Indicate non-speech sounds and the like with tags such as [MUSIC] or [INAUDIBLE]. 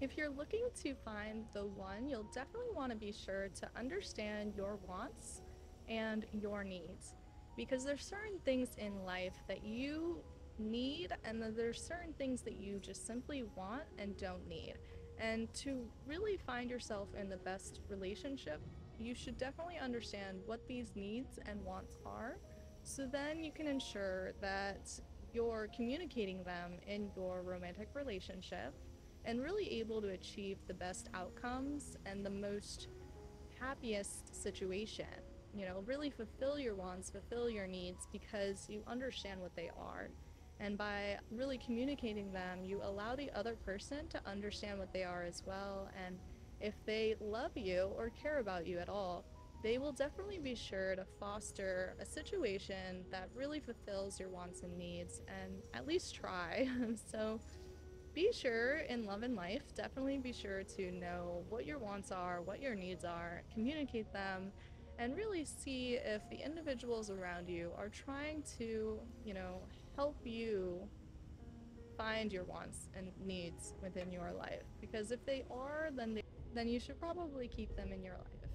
If you're looking to find the one, you'll definitely want to be sure to understand your wants and your needs. Because there's certain things in life that you need and then there's certain things that you just simply want and don't need. And to really find yourself in the best relationship, you should definitely understand what these needs and wants are. So then you can ensure that you're communicating them in your romantic relationship and really able to achieve the best outcomes and the most happiest situation. You know, really fulfill your wants, fulfill your needs because you understand what they are. And by really communicating them, you allow the other person to understand what they are as well. And if they love you or care about you at all, they will definitely be sure to foster a situation that really fulfills your wants and needs and at least try. [LAUGHS] so be sure in love and life, definitely be sure to know what your wants are, what your needs are, communicate them, and really see if the individuals around you are trying to, you know, help you find your wants and needs within your life. Because if they are, then they, then you should probably keep them in your life.